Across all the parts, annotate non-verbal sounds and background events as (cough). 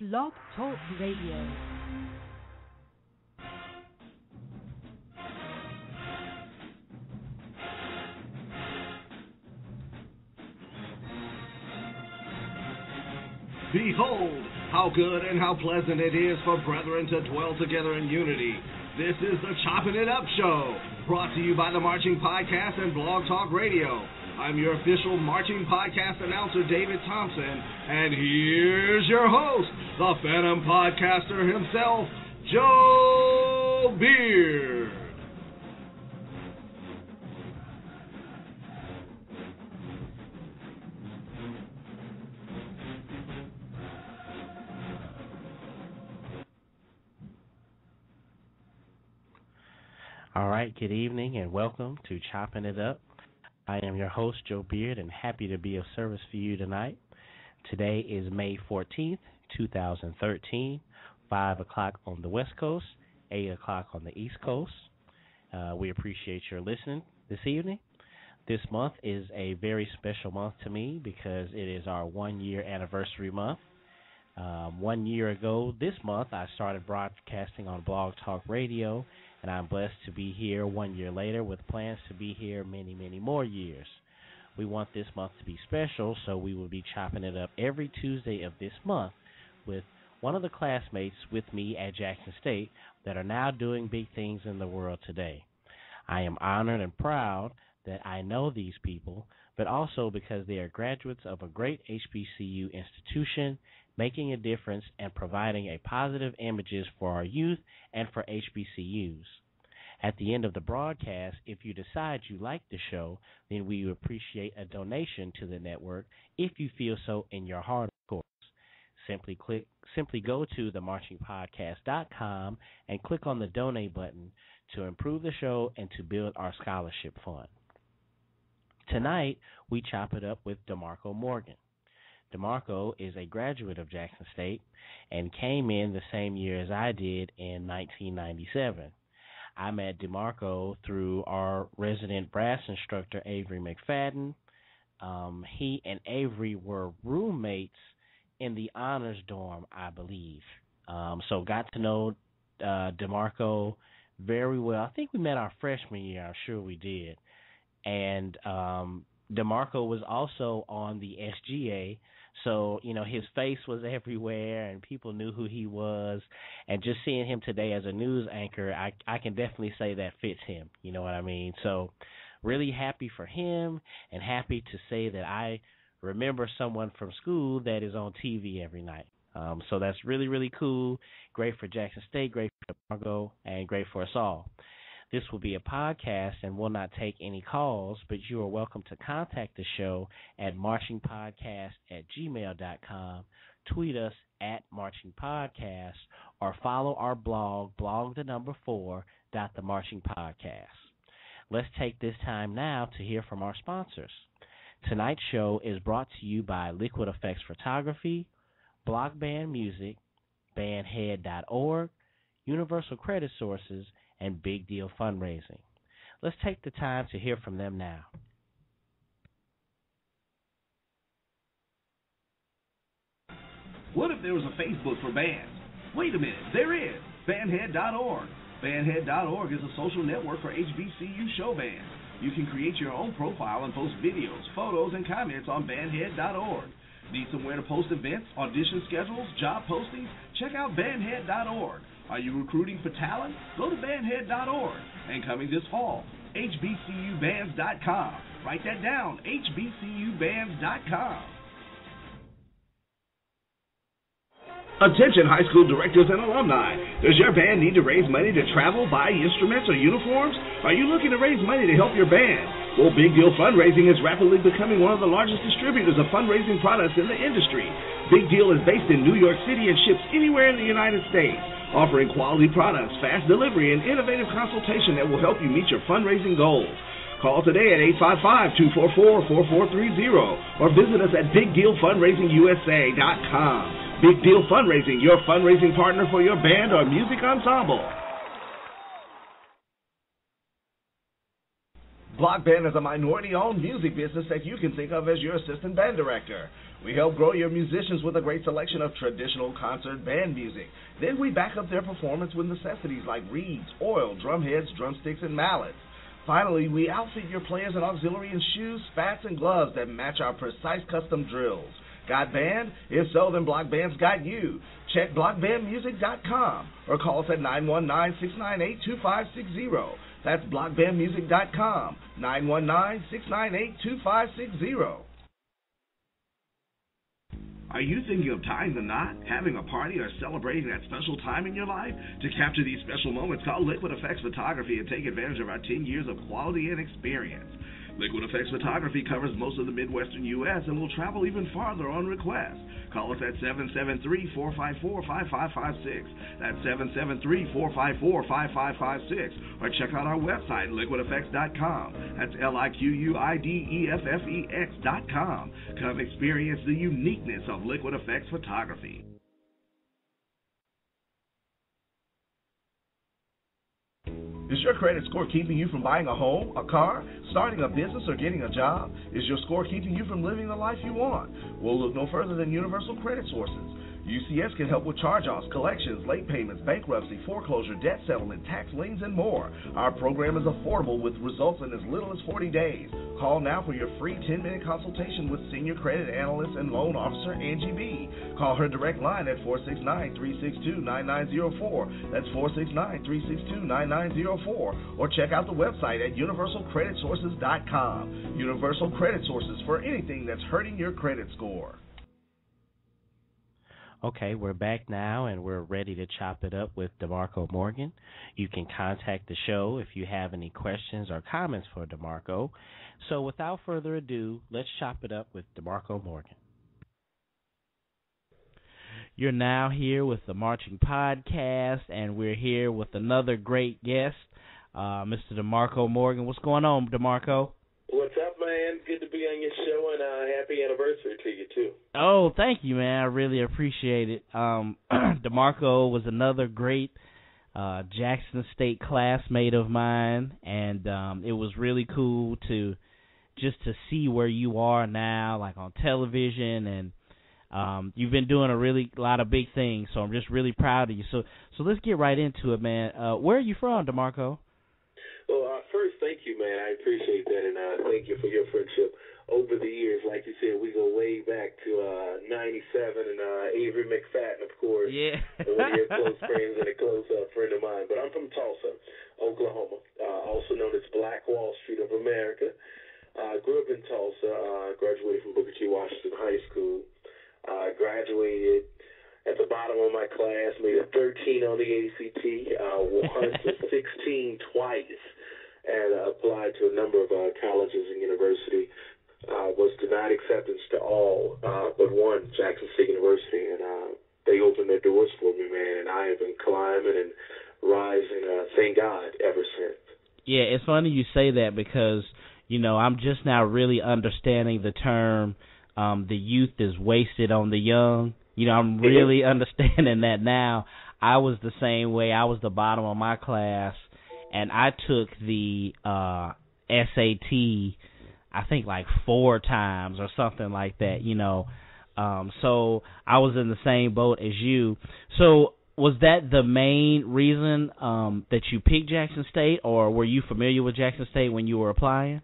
Blog Talk Radio. Behold, how good and how pleasant it is for brethren to dwell together in unity. This is the Chopping It Up Show, brought to you by the Marching Podcast and Blog Talk Radio. I'm your official Marching Podcast announcer, David Thompson, and here's your host, the Phantom Podcaster himself, Joe Beard. All right, good evening and welcome to Chopping It Up. I am your host, Joe Beard, and happy to be of service for you tonight. Today is May 14th, 2013, 5 o'clock on the West Coast, 8 o'clock on the East Coast. Uh, we appreciate your listening this evening. This month is a very special month to me because it is our one year anniversary month. Um, one year ago this month, I started broadcasting on Blog Talk Radio and I'm blessed to be here one year later with plans to be here many, many more years. We want this month to be special, so we will be chopping it up every Tuesday of this month with one of the classmates with me at Jackson State that are now doing big things in the world today. I am honored and proud that I know these people, but also because they are graduates of a great HBCU institution making a difference and providing a positive images for our youth and for HBCUs. At the end of the broadcast, if you decide you like the show, then we appreciate a donation to the network if you feel so in your heart. Simply click simply go to themarchingpodcast.com and click on the donate button to improve the show and to build our scholarship fund. Tonight, we chop it up with DeMarco Morgan. DeMarco is a graduate of Jackson State and came in the same year as I did in 1997. I met DeMarco through our resident brass instructor, Avery McFadden. Um, he and Avery were roommates in the honors dorm, I believe. Um, so got to know uh, DeMarco very well. I think we met our freshman year. I'm sure we did. And um, DeMarco was also on the SGA, so, you know, his face was everywhere and people knew who he was. And just seeing him today as a news anchor, I I can definitely say that fits him. You know what I mean? So, really happy for him and happy to say that I remember someone from school that is on TV every night. Um, so that's really, really cool. Great for Jackson State, great for Marco, and great for us all. This will be a podcast and will not take any calls, but you are welcome to contact the show at marchingpodcast at gmail.com, tweet us at marchingpodcast, or follow our blog, blog the number four, dot the marching podcast. Let's take this time now to hear from our sponsors. Tonight's show is brought to you by Liquid Effects Photography, Block Band Music, bandhead.org, Universal Credit Sources, and Big Deal Fundraising. Let's take the time to hear from them now. What if there was a Facebook for bands? Wait a minute, there is. Bandhead.org. Bandhead.org is a social network for HBCU show bands. You can create your own profile and post videos, photos, and comments on bandhead.org. Need somewhere to post events, audition schedules, job postings? Check out bandhead.org. Are you recruiting for talent? Go to bandhead.org. And coming this fall, hbcubands.com. Write that down, hbcubands.com. Attention high school directors and alumni. Does your band need to raise money to travel, buy instruments, or uniforms? Are you looking to raise money to help your band? Well, Big Deal Fundraising is rapidly becoming one of the largest distributors of fundraising products in the industry. Big Deal is based in New York City and ships anywhere in the United States, offering quality products, fast delivery, and innovative consultation that will help you meet your fundraising goals. Call today at 855-244-4430 or visit us at BigDealFundraisingUSA.com. Big Deal Fundraising, your fundraising partner for your band or music ensemble. Block Band is a minority owned music business that you can think of as your assistant band director. We help grow your musicians with a great selection of traditional concert band music. Then we back up their performance with necessities like reeds, oil, drum heads, drumsticks, and mallets. Finally, we outfit your players in auxiliary and shoes, spats, and gloves that match our precise custom drills. Got band? If so, then Block Band's got you. Check blockbandmusic.com or call us at 919-698-2560. That's blockbandmusic.com, 919-698-2560. Are you thinking of tying the knot, having a party, or celebrating that special time in your life? To capture these special moments, call Liquid Effects Photography and take advantage of our 10 years of quality and experience. Liquid Effects Photography covers most of the Midwestern U.S. and will travel even farther on request. Call us at 773-454-5556. That's 773-454-5556. Or check out our website, liquideffects.com. That's L-I-Q-U-I-D-E-F-F-E-X dot com. Come experience the uniqueness of Liquid Effects Photography. Is your credit score keeping you from buying a home, a car, starting a business, or getting a job? Is your score keeping you from living the life you want? We'll look no further than Universal Credit Sources. UCS can help with charge offs, collections, late payments, bankruptcy, foreclosure, debt settlement, tax liens, and more. Our program is affordable with results in as little as 40 days. Call now for your free 10 minute consultation with Senior Credit Analyst and Loan Officer Angie B. Call her direct line at 469 362 9904. That's 469 362 9904. Or check out the website at universalcreditsources.com. Universal Credit Sources for anything that's hurting your credit score. Okay, we're back now and we're ready to chop it up with DeMarco Morgan. You can contact the show if you have any questions or comments for DeMarco. So without further ado, let's chop it up with DeMarco Morgan. You're now here with the Marching Podcast, and we're here with another great guest, uh, Mr. DeMarco Morgan. What's going on, DeMarco? What's up, man? Good to be on your show, and uh, happy anniversary to you too. Oh, thank you, man. I really appreciate it. Um, (clears throat) DeMarco was another great uh, Jackson State classmate of mine, and um, it was really cool to just to see where you are now, like on television, and um, you've been doing a really lot of big things. So I'm just really proud of you. So, so let's get right into it, man. Uh, where are you from, DeMarco? Well, uh, first, thank you, man. I appreciate that, and uh, thank you for your friendship over the years. Like you said, we go way back to uh, '97 and uh, Avery McFadden, of course. Yeah. one of your close friends and a close uh, friend of mine. But I'm from Tulsa, Oklahoma, uh, also known as Black Wall Street of America. Uh, grew up in Tulsa. Uh, graduated from Booker T. Washington High School. Uh, graduated at the bottom of my class, made a 13 on the ACT, uh, won to (laughs) 16 twice and applied to a number of uh, colleges and university. Uh, was denied acceptance to all uh, but one, Jackson State University, and uh, they opened their doors for me, man. And I have been climbing and rising. Uh, thank God ever since. Yeah, it's funny you say that because you know I'm just now really understanding the term um, "the youth is wasted on the young." You know, I'm really (laughs) understanding that now. I was the same way. I was the bottom of my class and I took the uh SAT I think like four times or something like that, you know. Um so I was in the same boat as you. So was that the main reason um that you picked Jackson State or were you familiar with Jackson State when you were applying?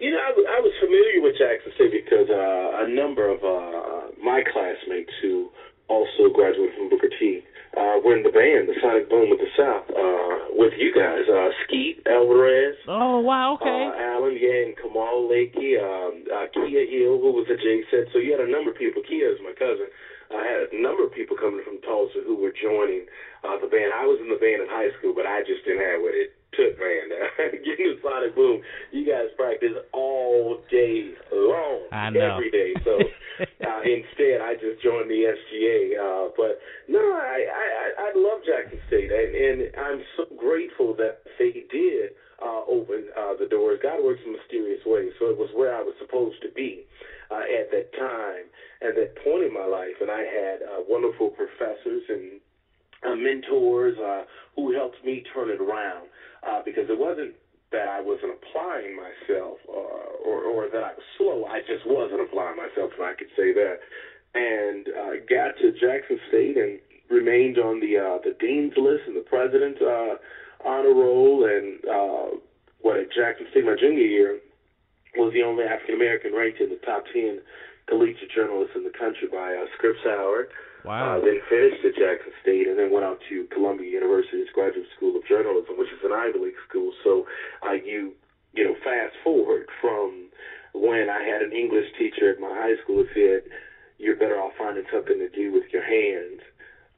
You know, I, I was familiar with Jackson State because uh, a number of uh, my classmates who also graduated from Booker T uh, were in the band, the Sonic Boom of the South, uh, with you guys. Uh, Skeet Alvarez. Oh, wow, okay. Uh, Alan, yeah, and Kamal Lakey, um, uh, Kia Hill, who was a J-Sette. So you had a number of people. Kia is my cousin. I had a number of people coming from Tulsa who were joining uh, the band. I was in the band in high school, but I just didn't have what it took, man. (laughs) Getting to Sonic Boom, you guys practice all day long, I know. every day. So (laughs) uh, instead, I just joined the SGA. Uh, but no, I, I I love Jackson State, and, and I'm so grateful that they did uh, open uh, the doors. God works in mysterious ways, so it was where I was supposed to be uh, at that time, at that point in my life, and I had uh, wonderful professors and uh, mentors uh, who helped me turn it around uh, because it wasn't that I wasn't applying myself uh, or, or that I was slow. I just wasn't applying myself, if I could say that. And uh, got to Jackson State and remained on the uh, the dean's list and the president's uh, honor roll. And uh, what at Jackson State my junior year was the only African American ranked in the top ten collegiate journalists in the country by uh, Scripps Howard. Wow. Uh, then finished at Jackson State and then went out to Columbia University's Graduate School of Journalism, which is an Ivy League school. So uh, you you know fast forward from when I had an English teacher at my high school who said you're better off finding something to do with your hands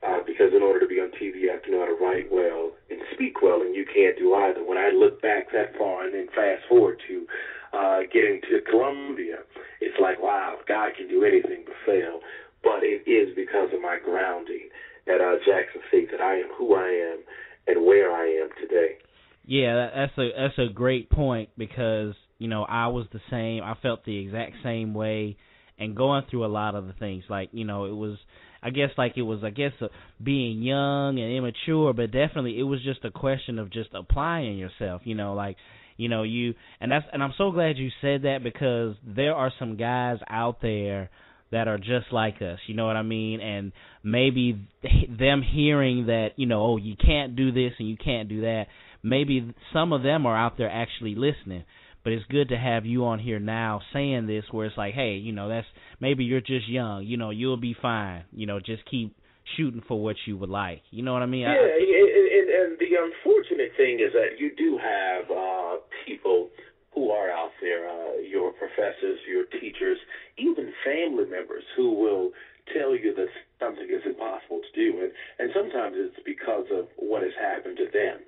uh, because in order to be on TV you have to know how to write well and speak well, and you can't do either. When I look back that far and then fast forward to uh, getting to Columbia, it's like wow, God can do anything but fail but it is because of my grounding at uh, Jackson State that I am who I am and where I am today. Yeah, that's a that's a great point because you know I was the same. I felt the exact same way, and going through a lot of the things like you know it was. I guess like it was I guess uh, being young and immature, but definitely it was just a question of just applying yourself. You know, like you know you and that's and I'm so glad you said that because there are some guys out there that are just like us, you know what I mean? And maybe them hearing that, you know, oh, you can't do this and you can't do that, maybe some of them are out there actually listening. But it's good to have you on here now saying this where it's like, hey, you know, that's maybe you're just young, you know, you'll be fine. You know, just keep shooting for what you would like. You know what I mean? Yeah, I, and, and, and the unfortunate thing is that you do have uh people who are out there, uh, your professors, your teachers, even family members who will tell you that something is impossible to do. And, and sometimes it's because of what has happened to them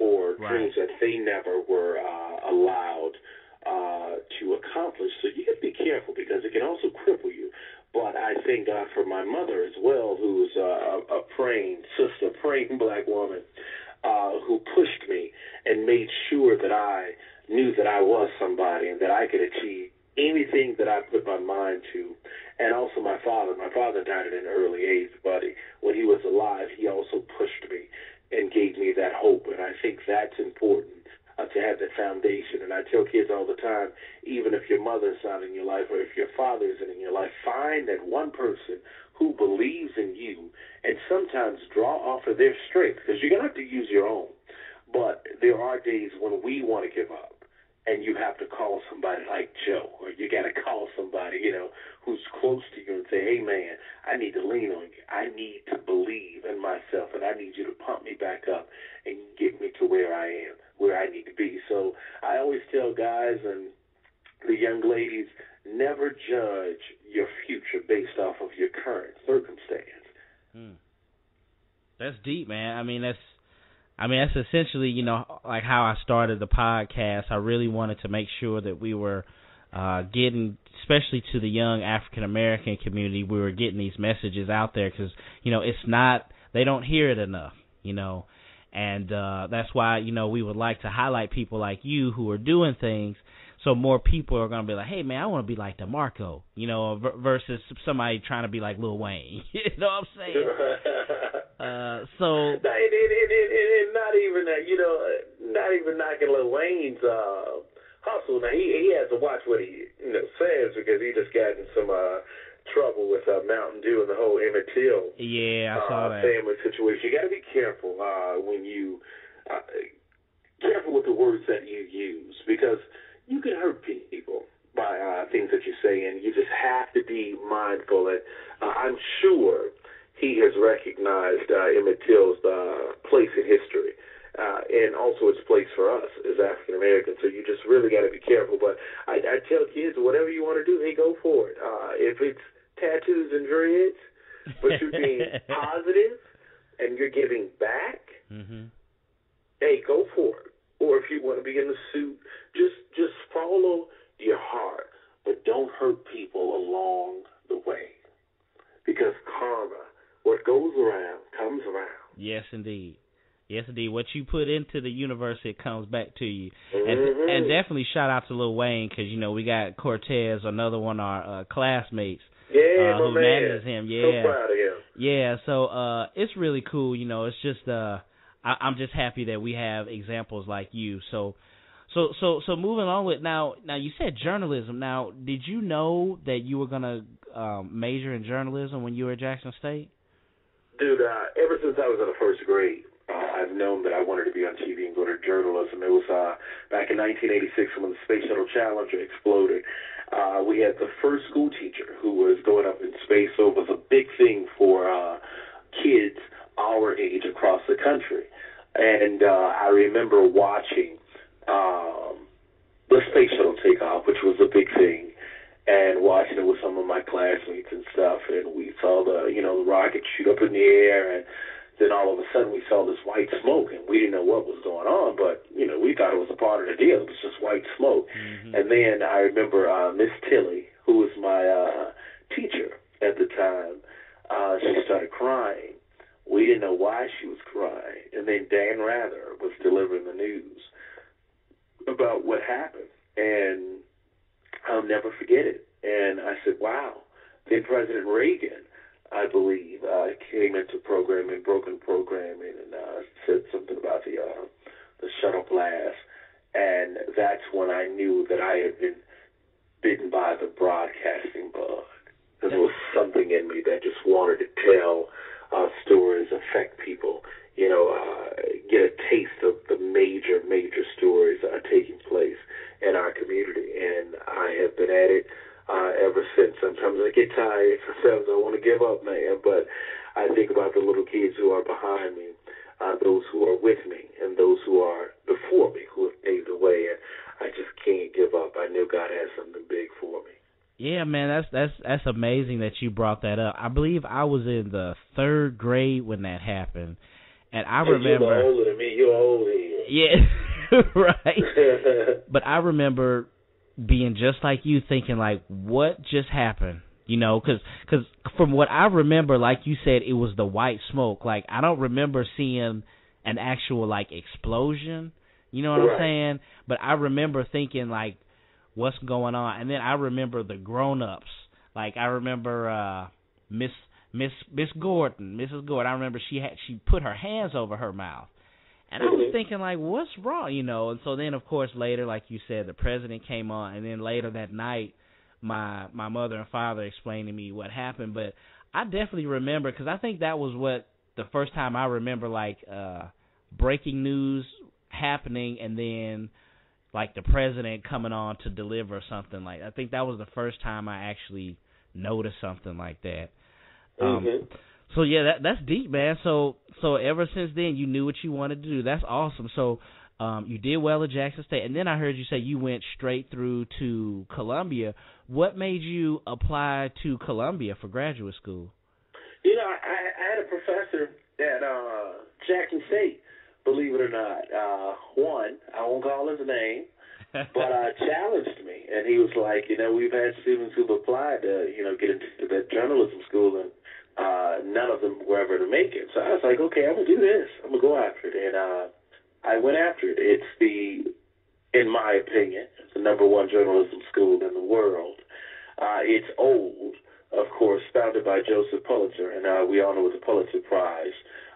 or right. dreams that they never were uh, allowed uh, to accomplish. So you have to be careful because it can also cripple you. But I thank God for my mother as well, who's uh, a praying sister, (laughs) praying black woman, uh, who pushed me and made sure that I knew that I was somebody and that I could achieve anything that I put my mind to. And also my father. My father died at an early age, but when he was alive, he also pushed me and gave me that hope. And I think that's important uh, to have that foundation. And I tell kids all the time, even if your mother's not in your life or if your father isn't in your life, find that one person who believes in you and sometimes draw off of their strength because you're going to have to use your own. But there are days when we want to give up and you have to call somebody like Joe, or you got to call somebody, you know, who's close to you and say, hey, man, I need to lean on you. I need to believe in myself, and I need you to pump me back up and get me to where I am, where I need to be. So I always tell guys and the young ladies, never judge your future based off of your current circumstance. Hmm. That's deep, man. I mean, that's I mean, that's essentially, you know, like how I started the podcast. I really wanted to make sure that we were uh, getting, especially to the young African American community, we were getting these messages out there because, you know, it's not, they don't hear it enough, you know, and uh, that's why, you know, we would like to highlight people like you who are doing things so more people are gonna be like, "Hey man, I want to be like DeMarco," you know, versus somebody trying to be like Lil Wayne. (laughs) you know what I'm saying? (laughs) uh, so and, and, and, and, not even that, you know, not even knocking Lil Wayne's uh, hustle. Now he he has to watch what he you know says because he just got in some uh, trouble with uh, Mountain Dew and the whole Emmett Till yeah I saw uh, that. family situation. You got to be careful uh, when you uh, careful with the words that you use because you can hurt people by uh, things that you say, and you just have to be mindful. And uh, I'm sure he has recognized uh, Emmett Till's uh, place in history. Uh, and also its place for us as African Americans. So you just really got to be careful. But I, I tell kids, whatever you want to do, hey, go for it. Uh, if it's tattoos and dreads, but you're being (laughs) positive and you're giving back, mm-hmm. hey, go for it or if you want to be in the suit, just just follow your heart, but don't hurt people along the way, because karma, what goes around, comes around. Yes, indeed. Yes, indeed. What you put into the universe, it comes back to you. Mm-hmm. And and definitely shout out to Lil Wayne because you know we got Cortez, another one of our uh, classmates. Yeah, uh, who man. manages him. Yeah, so proud of him. Yeah, so uh, it's really cool. You know, it's just uh, I, I'm just happy that we have examples like you. So, So so so moving on with now now you said journalism. Now did you know that you were gonna um, major in journalism when you were at Jackson State? Dude, uh, ever since I was in the first grade, uh, I've known that I wanted to be on TV and go to journalism. It was uh, back in 1986 when the Space Shuttle Challenger exploded. Uh, we had the first school teacher who was going up in space, so it was a big thing for uh, kids our age across the country. And uh, I remember watching um, the space shuttle take off, which was a big thing, and watching it with some of my classmates and stuff. And we saw the, you know, the rocket shoot up in the air, and then all of a sudden we saw this white smoke, and we didn't know what was going on, but you know, we thought it was a part of the deal. It was just white smoke. Mm-hmm. And then I remember uh, Miss Tilly, who was my uh, teacher at the time. Uh, she started crying. We didn't know why she was crying. And then Dan Rather was delivering the news about what happened, and I'll never forget it. And I said, "Wow." Then President Reagan, I believe, uh, came into programming, broken programming, and uh, said something about the uh, the shuttle blast, and that's when I knew that I had been bitten by the broadcasting bug. There was something in me that just wanted to tell uh, stories, affect people, you know, uh, get a taste of the major, major stories that are taking place in our community. And I have been at it uh, ever since. Sometimes I get tired. Sometimes I want to give up, man. But I think about the little kids who are behind me, uh, those who are with me, and those who are before me, who have paved the way. And I just can't give up. I know God has something big for me. Yeah, man, that's that's that's amazing that you brought that up. I believe I was in the third grade when that happened, and I remember. You're older than me. You're older. Yeah, (laughs) right. (laughs) but I remember being just like you, thinking like, "What just happened?" You know, because cause from what I remember, like you said, it was the white smoke. Like I don't remember seeing an actual like explosion. You know what right. I'm saying? But I remember thinking like, "What's going on?" And then I remember the grown ups. Like I remember uh Miss Miss Miss Gordon, Mrs. Gordon. I remember she had she put her hands over her mouth. And I was thinking like, what's wrong, you know? And so then, of course, later, like you said, the president came on, and then later that night, my my mother and father explained to me what happened. But I definitely remember because I think that was what the first time I remember like uh breaking news happening, and then like the president coming on to deliver something like. I think that was the first time I actually noticed something like that. Um, mm-hmm. So yeah, that that's deep, man. So so ever since then, you knew what you wanted to do. That's awesome. So um, you did well at Jackson State, and then I heard you say you went straight through to Columbia. What made you apply to Columbia for graduate school? You know, I, I had a professor at uh, Jackson State. Believe it or not, uh, one I won't call his name, (laughs) but uh, challenged me, and he was like, you know, we've had students who've applied to, you know, get into that journalism school, and uh, none of them were ever to make it. So I was like, okay, I'm gonna do this. I'm gonna go after it, and uh, I went after it. It's the, in my opinion, the number one journalism school in the world. Uh, it's old, of course, founded by Joseph Pulitzer, and uh, we all know what the Pulitzer Prize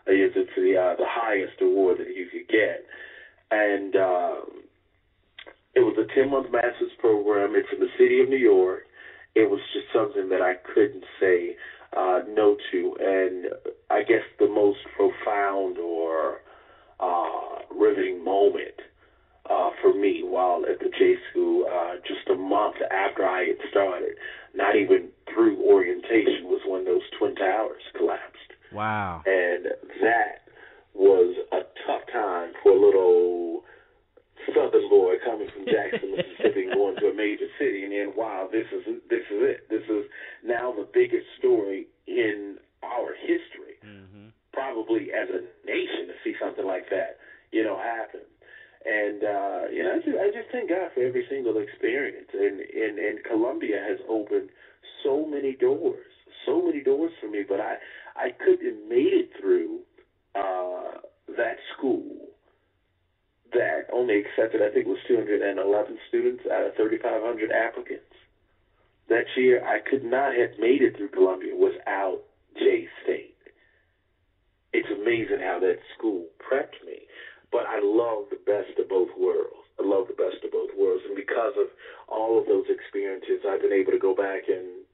is. It's the uh, the highest award that you could get, and um, it was a ten month master's program. It's in the city of New York. It was just something that I couldn't say uh, no to, and I guess the most profound or uh, riveting moment uh, for me while at the J School, uh, just a month after I had started, not even through orientation, was when those Twin Towers collapsed. Wow. And that was a tough time for a little southern boy coming from Jackson, Mississippi, going to a major city, and then wow, this is this is it. This is now the biggest story in our history, mm-hmm. probably as a nation, to see something like that, you know, happen. And uh, you know, I just, I just thank God for every single experience, and and and Columbia has opened so many doors, so many doors for me. But I I couldn't have made it through uh, that school that only accepted, I think was 211 students out of 3,500 applicants. That year, I could not have made it through Columbia without J State. It's amazing how that school prepped me. But I love the best of both worlds. I love the best of both worlds, and because of all of those experiences, I've been able to go back and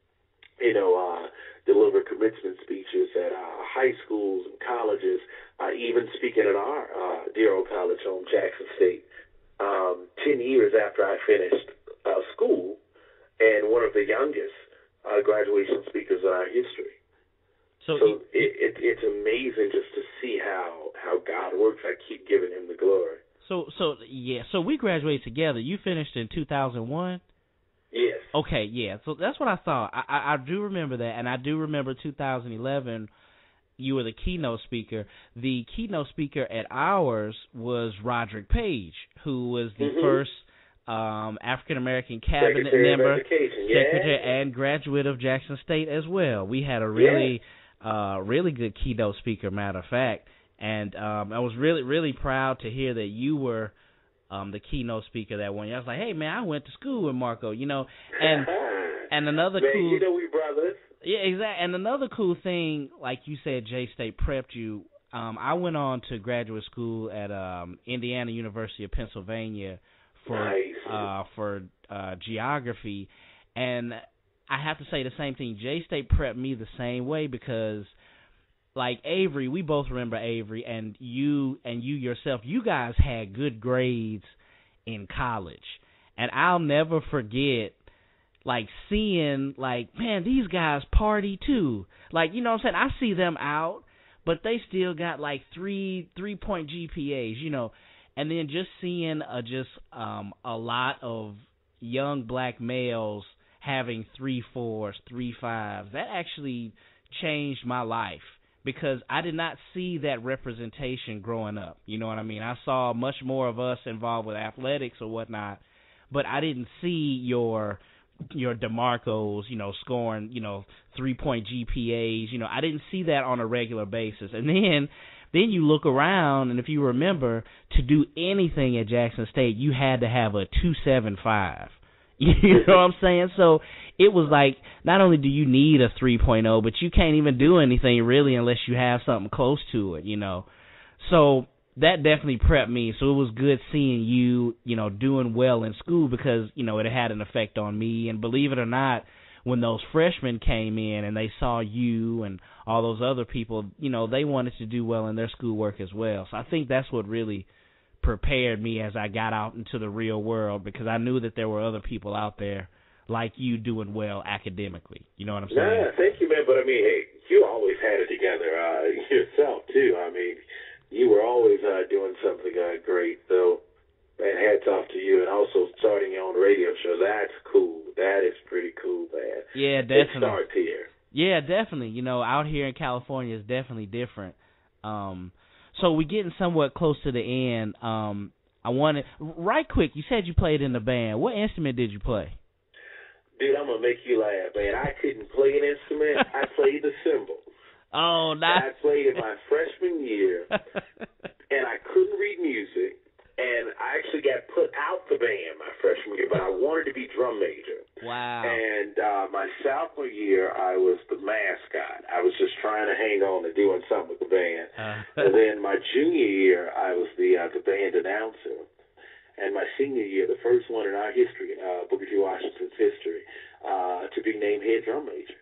you know uh, deliver commencement speeches at uh, high schools and colleges, uh, even speaking at our uh, dear old college home, Jackson State. Um, ten years after I finished uh, school, and one of the youngest uh, graduation speakers in our history. So, So it, it, it's amazing just to see how how God works. I keep giving Him the glory. so so yeah. So we graduated together. You finished in 2001. Yes. Okay, yeah. So that's what I saw. I, I I do remember that, and I do remember 2011. You were the keynote speaker. The keynote speaker at ours was Roderick Paige, who was the Mhm. first um African American cabinet Secretary member. Yeah. secretary, and graduate of Jackson State as well. We had a really, uh, really good keynote speaker. Matter of fact, and um, I was really, really proud to hear that you were um the keynote speaker that one year. I was like, hey man, I went to school with Marco, you know, and (laughs) and another Man, cool you know we brothers. yeah, exactly. And another cool thing, like you said, J State prepped you. Um, I went on to graduate school at um, Indiana University of Pennsylvania for Nice. uh, for uh, geography, and I have to say the same thing. J State prepped me the same way because, like Avery, we both remember Avery, and you and you yourself, you guys had good grades in college, and I'll never forget like seeing like man these guys party too. Like you know what i'm saying? I see them out but they still got like three three point gpas you know. And then just seeing a just um a lot of young black males having three fours three fives that actually changed my life because i did not see that representation growing up you know what i mean i saw much more of us involved with athletics or whatnot but i didn't see your your DeMarcos, you know, scoring, you know, three point GPAs. You know, I didn't see that on a regular basis. And then then you look around and if you remember, to do anything at Jackson State you had to have a two seven five. (laughs) You know what I'm saying? So it was like not only do you need a 3.0, but you can't even do anything really unless you have something close to it, you know. So that definitely prepped me. So it was good seeing you, you know, doing well in school because, you know, it had an effect on me. And believe it or not, when those freshmen came in and they saw you and all those other people, you know, they wanted to do well in their schoolwork as well. So I think that's what really prepared me as I got out into the real world because I knew that there were other people out there like you doing well academically. You know what I'm saying? Yeah, thank you, man. But I mean, hey, you always had it together uh, (laughs) yourself too. I mean, you were always uh, doing something uh, great. So, man, hats off to you, and also starting your own radio show. That's cool. That is pretty cool, man. Yeah, definitely. It starts here. Yeah, definitely. You know, out here in California is definitely different. Um, so we're getting somewhat close to the end. Um, I wanted right quick. You said you played in the band. What instrument did you play? Dude, I'm gonna make you laugh, man. I couldn't play an instrument. I (laughs) played the cymbals. Oh, I played in my freshman year, (laughs) and I couldn't read music. And I actually got put out the band my freshman year, but I wanted to be drum major. wow. And uh, my sophomore year, I was the mascot. I was just trying to hang on and doing something with the band. Uh, (laughs) and then my junior year, I was the uh, the band announcer. And my senior year, the first one in our history, uh, Booker T. Washington's history, uh, to be named head drum major.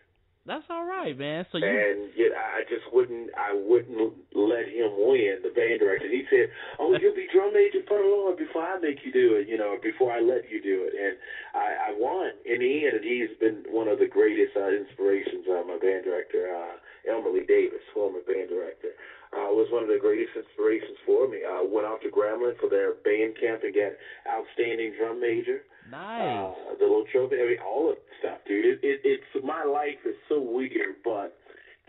That's all right, man. So you And yet I just wouldn't, I wouldn't let him win, the band director. He said, "Oh, you'll be drum major for Lord before I make you do it, you know, before I let you do it." And I, I won in the end. And he's been one of the greatest uh, inspirations. Uh, my band director, uh, Elmer Lee Davis, former band director, uh, was one of the greatest inspirations for me. Uh, went off to Grambling for their band camp and got outstanding drum major nice. uh, the little trophy, I mean, all of the stuff, dude. It, it, it's my life is so weird, but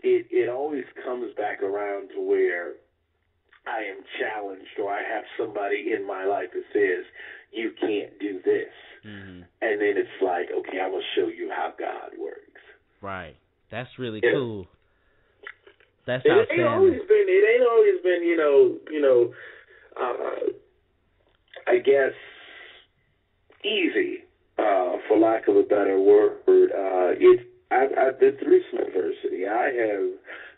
it it always comes back around to where I am challenged, or I have somebody in my life that says you can't do this, hmm and then it's like, okay, I'm gonna show you how God works. Right. That's really Yeah. cool. That's And it ain't always been. It ain't always been. You know. You know. Uh, I guess easy, uh, for lack of a better word. Uh, it. I've, I've been through some adversity. I have.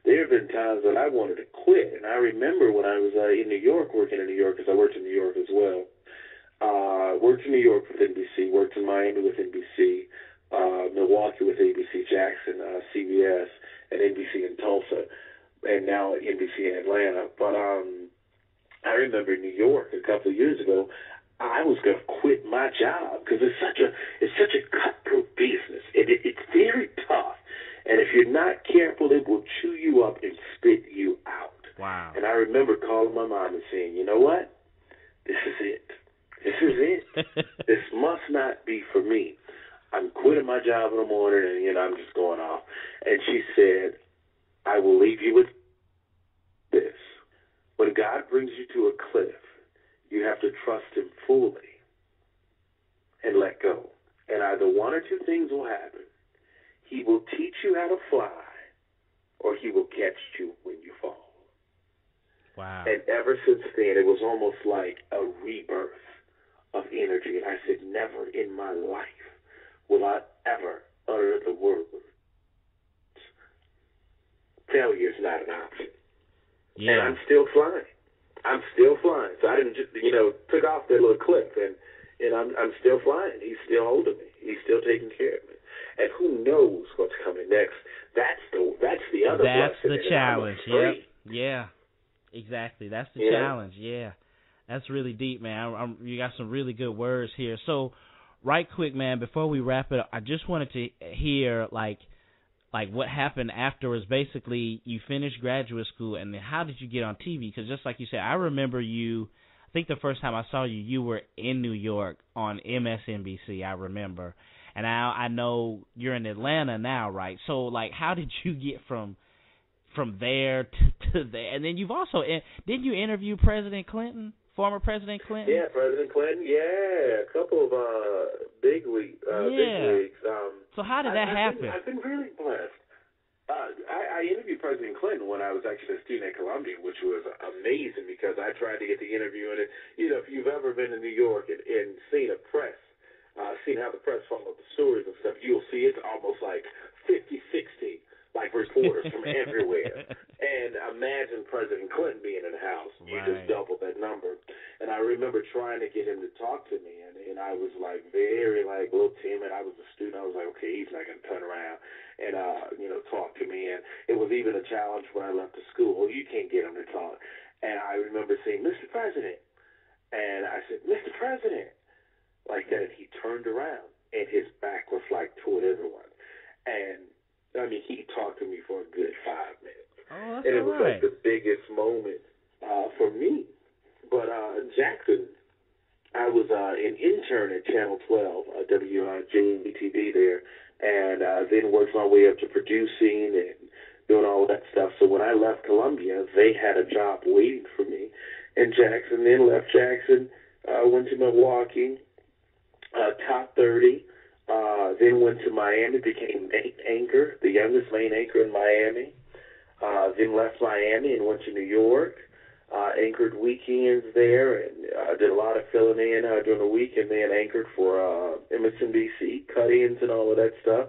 There have been times that I wanted to quit, and I remember when I was uh, in New York, working in New York, because I worked in New York as well. Uh, worked in New York with NBC, worked in Miami with NBC, uh, Milwaukee with ABC, Jackson, uh, CBS, and NBC in Tulsa, and now NBC in Atlanta. But um, I remember in New York a couple of years ago, I was going to quit my job because it's such a it's such a cutthroat business, and it, it's very tough. And if you're not careful, it will chew you up and spit you out. Wow. And I remember calling my mom and saying, you know what? This is it. This is it. (laughs) this must not be for me. I'm quitting my job in the morning and, you know, I'm just going off. And she said, I will leave you with this. When God brings you to a cliff, you have to trust Him fully and let go. And either one or two things will happen. He will teach you how to fly, or He will catch you when you fall. Wow. And ever since then, it was almost like a rebirth of energy. And I said, never in my life will I ever utter the word. Failure is not an option. Yeah. And Yeah. I'm still flying. I'm still flying. So I didn't just, you know, took off that little clip, and and I'm I'm still flying. He's still holding me. He's still taking care of me. And who knows what's coming next? That's the that's the other. That's the challenge. Yeah. Yeah. Exactly. That's the Yeah. challenge. Yeah. That's really deep, man. I'm, I'm, you got some really good words here. So, right quick, man, before we wrap it up, I just wanted to hear like like what happened afterwards. Basically, you finished graduate school, and then how did you get on TV? Because just like you said, I remember you. I think the first time I saw you, you were in New York on MSNBC. I remember, and now I know you're in Atlanta now, right? So, like, how did you get from from there (laughs) to, to there? And then you've also didn't you interview President Clinton, former President Clinton? Yeah, President Clinton. Yeah, a couple of uh, big league, uh, Yeah. big leagues. Um, So how did that I, I've happen? Been, I've been really blessed. Uh, I, I interviewed President Clinton when I was actually a student at Columbia, which was amazing because I tried to get the interview. And it, you know, if you've ever been to New York and, and seen a press, uh, seen how the press follow the stories and stuff, you'll see it's almost like 50, 60 like reporters from (laughs) everywhere. And imagine President Clinton being in the house. You just Right. doubled that number. And I remember trying to get him to talk to me, and, and I was like very like little timid. I was a student. I was like, okay, he's not gonna turn around and uh, you know talk to me. And it was even a challenge when I left the school. Well, you can't get him to talk. And I remember saying, Mr. President, and I said, Mr. President, like that. And he turned around, and his back was like toward everyone. And I mean, he talked to me for a good five minutes Oh, that's and it was right. like the biggest moment uh, for me. But uh, Jackson, I was uh, an intern at Channel 12, uh, there, and uh, then worked my way up to producing and doing all that stuff. So when I left Columbia, they had a job waiting for me in Jackson. Then left Jackson, uh, went to Milwaukee, uh, top 30. Uh, then went to Miami, became main anchor, the youngest main anchor in Miami. Uh, then left Miami and went to New York. Uh, anchored weekends there and uh, did a lot of filling in uh, during the week, and then anchored for uh, MSNBC, cut-ins and all of that stuff.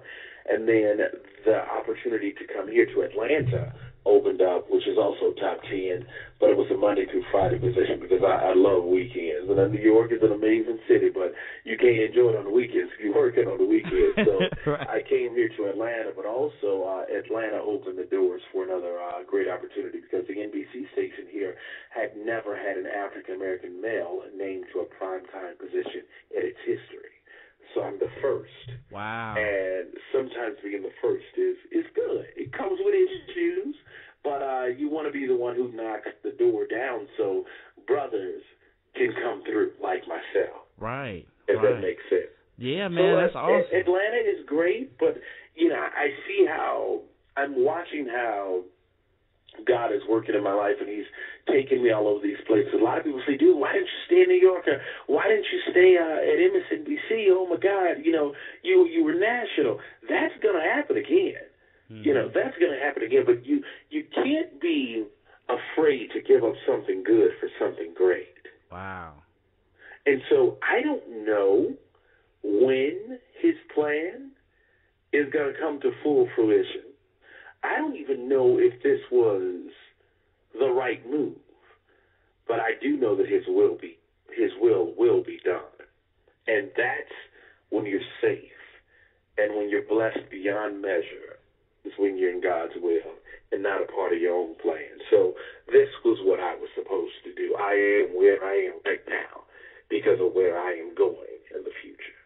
And then the opportunity to come here to Atlanta opened up, which is also top ten, but it was a Monday through Friday position because I, I love weekends. And uh, New York is an amazing city, but you can't enjoy it on the weekends if you're working on the weekends. So (laughs) Right. I came here to Atlanta, but also uh, Atlanta opened the doors for another uh, great opportunity because the NBC station here had never had an African American male named to a primetime position in its history. So I'm the first. Wow. And sometimes being the first is is good. It comes with issues, but uh, you want to be the one who knocks the door down so brothers can come through like myself. Right. If right. that makes sense. Yeah, So, man, uh, that's awesome. Atlanta is great, but you know, I see how I'm watching how God is working in my life, and He's taking me all over these places. A lot of people say, "Dude, why didn't you stay in New York? Or why didn't you stay uh, at MSNBC? Oh my God, you know, you you were national. That's gonna happen again. You know, that's gonna happen again. But you you can't be afraid to give up something good for something great. Wow. And so I don't know when his plan is going to come to full fruition. I don't even know if this was the right move, but I do know that his will be His will will be done. And that's when you're safe and when you're blessed beyond measure is when you're in God's will and not a part of your own plan. So this was what I was supposed to do. I am where I am right now because of where I am going in the future.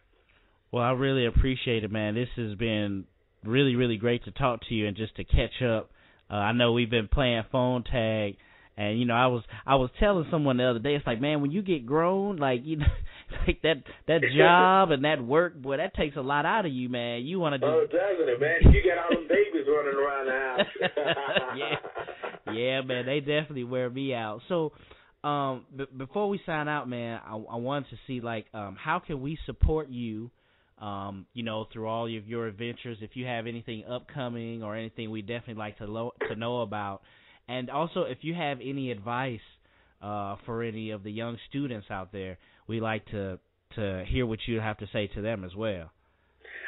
Well, I really appreciate it, man. This has been really, really great to talk to you and just to catch up. Uh, I know we've been playing phone tag, and you know, I was I was telling someone the other day, it's like, man, when you get grown, like you know, (laughs) like that that (laughs) job and that work, boy, that takes a lot out of you, man. You want to do? Oh, doesn't it, man? You got all them babies running around the house. (laughs) yeah, yeah, man, they definitely wear me out. So. Um, b- before we sign out, man, I, I wanted to see like, um, how can we support you, um, you know, through all of your adventures. If you have anything upcoming or anything, we definitely like to lo- to know about. And also, if you have any advice uh, for any of the young students out there, we like to to hear what you have to say to them as well.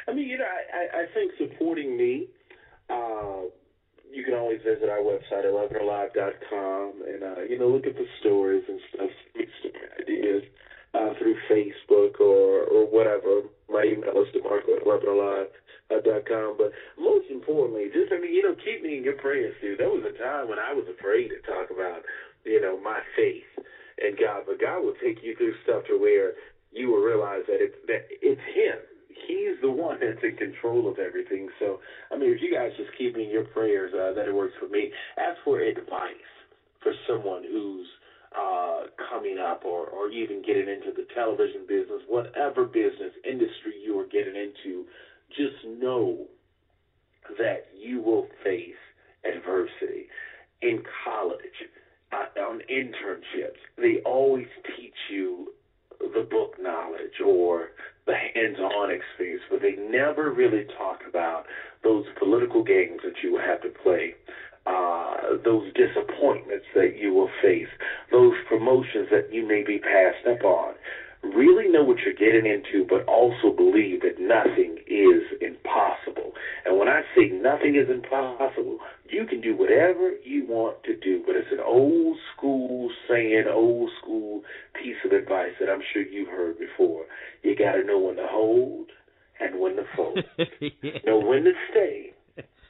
I mean, you know, I, I think supporting me, uh, you can always visit our website, 11alive.com, and, uh, you know, look at the stories and stuff, ideas uh, through Facebook or, or whatever. My email is DeMarco at 11alive.com. But most importantly, just, I mean, you know, keep me in your prayers, dude. There was a time when I was afraid to talk about, you know, my faith and God, but God will take you through stuff to where you will realize that it's, that it's Him. He's the one that's in control of everything. So, I mean, if you guys just keep me in your prayers, uh, that it works for me. As for advice for someone who's uh, coming up or, or even getting into the television business, whatever business industry you are getting into, just know that you will face adversity. In college, uh, on internships, they always teach you the book knowledge or the hands-on experience, but they never really talk about those political games that you will have to play uh, those disappointments that you will face, those promotions that you may be passed up on. Really know what you're getting into, but also believe that nothing is impossible. And when I say nothing is impossible, you can do whatever you want to do. But it's an old school saying, old school piece of advice that I'm sure you've heard before. You got to know when to hold and when to fold. (laughs) Know when to stay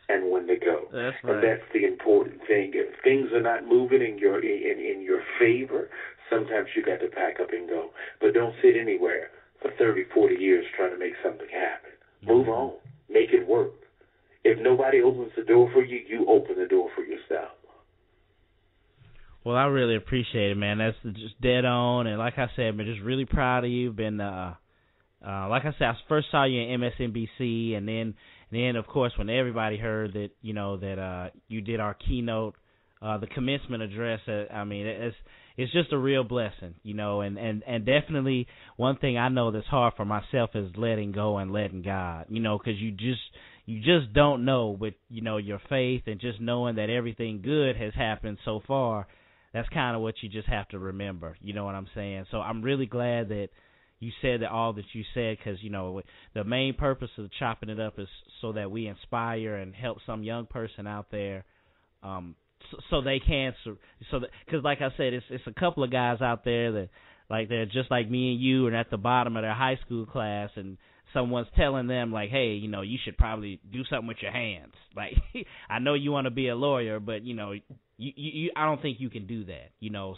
and when to go. That's right. And that's the important thing. If things are not moving in your in in your favor, sometimes you got to pack up and go. But don't sit anywhere for 30, 40 years trying to make something happen. Mm-hmm. Move on. Make it work. If nobody opens the door for you, you open the door for yourself. Well, I really appreciate it, man. That's just dead on, and like I said, man, just really proud of you. Been, uh, uh, like I said, I first saw you in MSNBC, and then and then, of course, when everybody heard that, you know, that uh, you did our keynote, uh, the commencement address, uh, I mean, it's it's just a real blessing, you know, and and and definitely one thing I know that's hard for myself is letting go and letting God, you know, because you just you just don't know, but you know your faith and just knowing that everything good has happened so far, that's kind of what you just have to remember, you know what I'm saying? So I'm really glad that you said that all that you said because you know the main purpose of chopping it up is so that we inspire and help some young person out there um so, so they can so, because like i said it's it's a couple of guys out there that like they're just like me and you and at the bottom of their high school class and someone's telling them like hey you know you should probably do something with your hands. (laughs) Like i know you want to be a lawyer but you know you, you you i don't think you can do that you know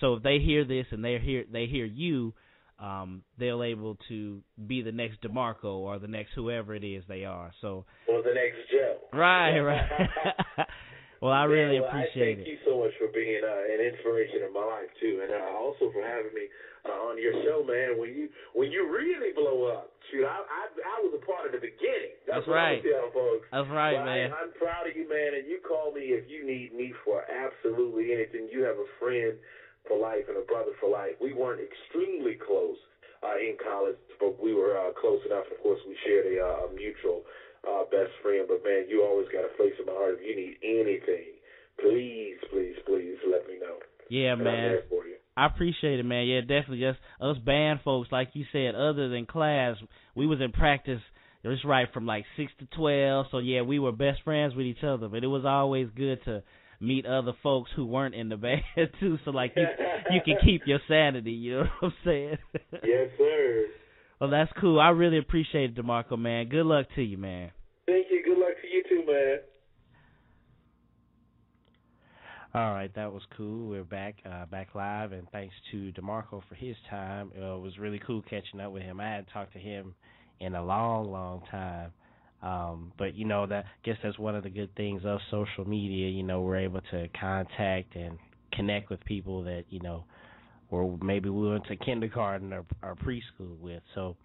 so if they hear this and they hear they hear you um, they'll able to be the next DeMarco or the next whoever it is they are. So or the next Joe. Right, (laughs) right. (laughs) well, I really well, appreciate I thank it. you so much for being uh, an inspiration in my life too, and uh, also for having me uh, on your show, man. When you when you really blow up, shoot, I I, I was a part of the beginning. That's, That's right. Folks. That's right, well, man. I, I'm proud of you, man, and you call me if you need me for absolutely anything. You have a friend for life and a brother for life. We weren't extremely close uh, in college, but we were uh, close enough. Of course, we shared a, uh, mutual uh, best friend. But man, you always got a place in my heart. If you need anything, please, please, please let me know. Yeah, and man. I appreciate it, man. Yeah, definitely. Just us band folks, like you said, other than class, we was in practice. It was right from like six to twelve. So yeah, we were best friends with each other. But it was always good to meet other folks who weren't in the (laughs) band too. So like you you can (laughs) keep your sanity. You know what I'm saying? (laughs) yes, sir. Well, that's cool. I really appreciate it, DeMarco, man. Good luck to you, man. Thank you. Good luck to you too, man. All right, that was cool. We're back, uh, back live, and thanks to DeMarco for his time. Uh, it was really cool catching up with him. I hadn't talked to him in a long, long time. Um, but you know that I guess that's one of the good things of social media. You know, we're able to contact and connect with people that you know, or maybe we went to kindergarten or, or preschool with. So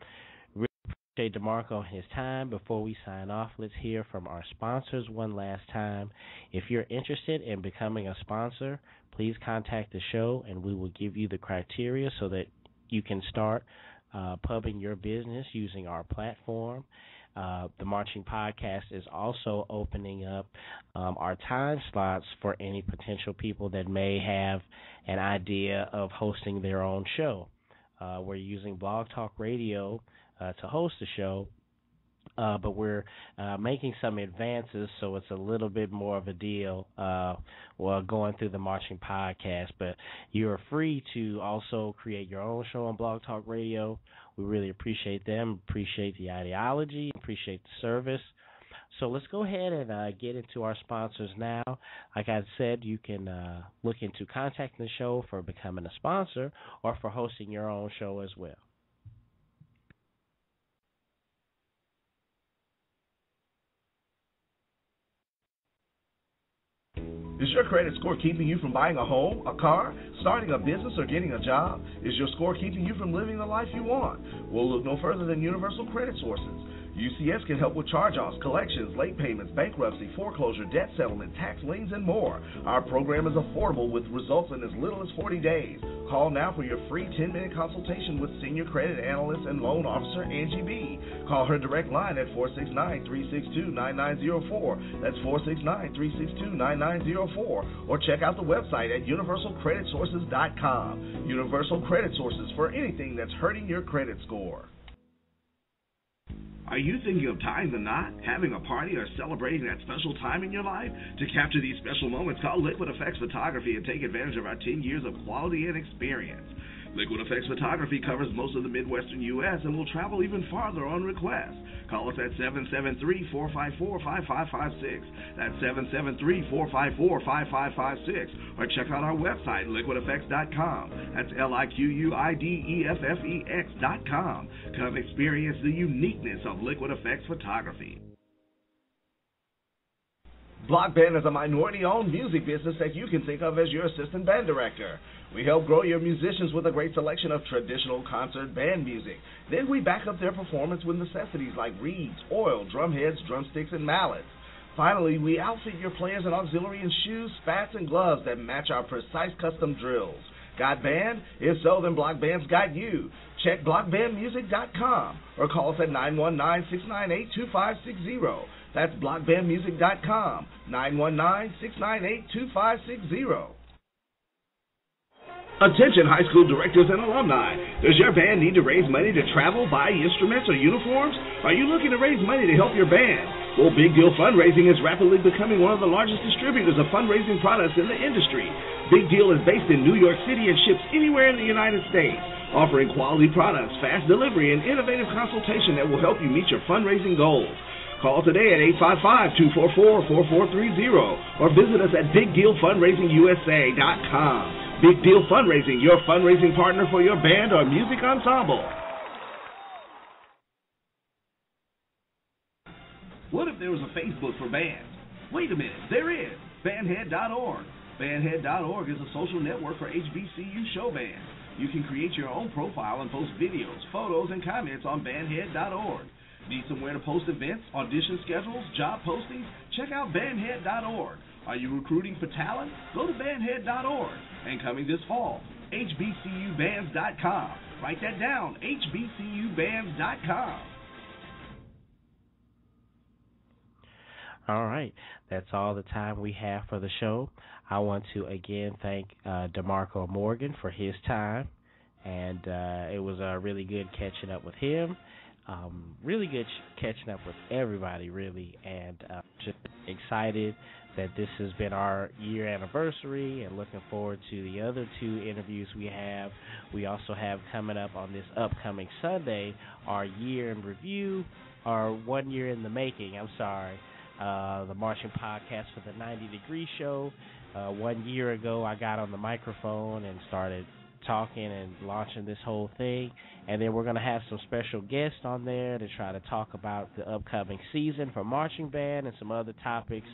really appreciate DeMarco and his time. Before we sign off, let's hear from our sponsors one last time. If you're interested in becoming a sponsor, please contact the show and we will give you the criteria so that you can start uh, pubbing your business using our platform. Uh, the Marching Podcast is also opening up um, our time slots for any potential people that may have an idea of hosting their own show. Uh, we're using Blog Talk Radio uh, to host the show. Uh, but we're uh, making some advances, so it's a little bit more of a deal uh, while going through the Marching Podcast. But you are free to also create your own show on Blog Talk Radio. We really appreciate them, appreciate the ideology, appreciate the service. So let's go ahead and uh, get into our sponsors now. Like I said, you can uh, look into contacting the show for becoming a sponsor or for hosting your own show as well. Is your credit score keeping you from buying a home, a car, starting a business, or getting a job? Is your score keeping you from living the life you want? Well, look no further than Universal Credit Sources. UCS can help with charge offs, collections, late payments, bankruptcy, foreclosure, debt settlement, tax liens, and more. Our program is affordable with results in as little as 40 days. Call now for your free 10 minute consultation with Senior Credit Analyst and Loan Officer Angie B. Call her direct line at 469 362 9904. That's 469 362 9904. Or check out the website at universalcreditsources.com. Universal Credit Sources for anything that's hurting your credit score. Are you thinking of tying the knot, having a party, or celebrating that special time in your life? To capture these special moments, call Liquid Effects Photography and take advantage of our 10 years of quality and experience. Liquid Effects Photography covers most of the Midwestern U.S. and will travel even farther on request. Call us at 773-454-5556. That's 773-454-5556. Or check out our website, liquideffex.com. That's L-I-Q-U-I-D-E-F-F-E-X dot com. Come experience the uniqueness of Liquid Effects Photography. Block Band is a minority owned music business that you can think of as your assistant band director. We help grow your musicians with a great selection of traditional concert band music. Then we back up their performance with necessities like reeds, oil, drum heads, drumsticks, and mallets. Finally, we outfit your players in auxiliary and shoes, spats, and gloves that match our precise custom drills. Got band? If so, then Block Band's got you. Check blockbandmusic.com or call us at 919-698-2560. That's blockbandmusic.com, 919-698-2560. Attention high school directors and alumni. Does your band need to raise money to travel, buy instruments, or uniforms? Are you looking to raise money to help your band? Well, Big Deal Fundraising is rapidly becoming one of the largest distributors of fundraising products in the industry. Big Deal is based in New York City and ships anywhere in the United States, offering quality products, fast delivery, and innovative consultation that will help you meet your fundraising goals. Call today at 855-244-4430 or visit us at BigDealFundraisingUSA.com. Big Deal Fundraising, your fundraising partner for your band or music ensemble. What if there was a Facebook for bands? Wait a minute, there is. Bandhead.org. Bandhead.org is a social network for HBCU show bands. You can create your own profile and post videos, photos, and comments on Bandhead.org. Need somewhere to post events, audition schedules, job postings? Check out bandhead.org. Are you recruiting for talent? Go to bandhead.org. And coming this fall, hbcubands.com. Write that down, hbcubands.com. All right, that's all the time we have for the show. I want to again thank uh, DeMarco Morgan for his time, and uh, it was uh, really good catching up with him. Um, really good ch- catching up with everybody, really, and uh, just excited that this has been our year anniversary and looking forward to the other two interviews we have. We also have coming up on this upcoming Sunday our year in review, our one year in the making, I'm sorry, uh, the Marching Podcast for the 90 Degree Show. Uh, one year ago, I got on the microphone and started talking and launching this whole thing. And then we're going to have some special guests on there to try to talk about the upcoming season for marching band and some other topics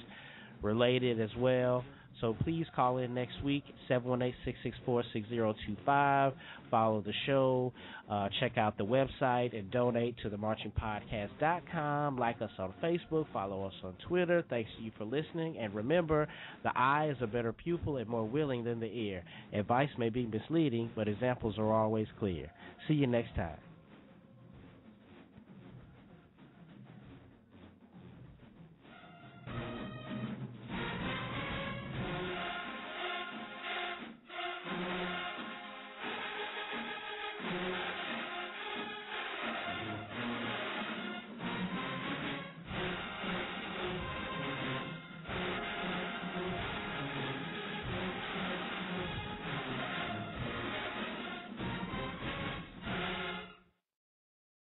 related as well. So please call in next week, 718-664-6025. Follow the show. Uh, check out the website and donate to the marchingpodcast.com. Like us on Facebook. Follow us on Twitter. Thanks to you for listening. And remember, the eye is a better pupil and more willing than the ear. Advice may be misleading, but examples are always clear. See you next time.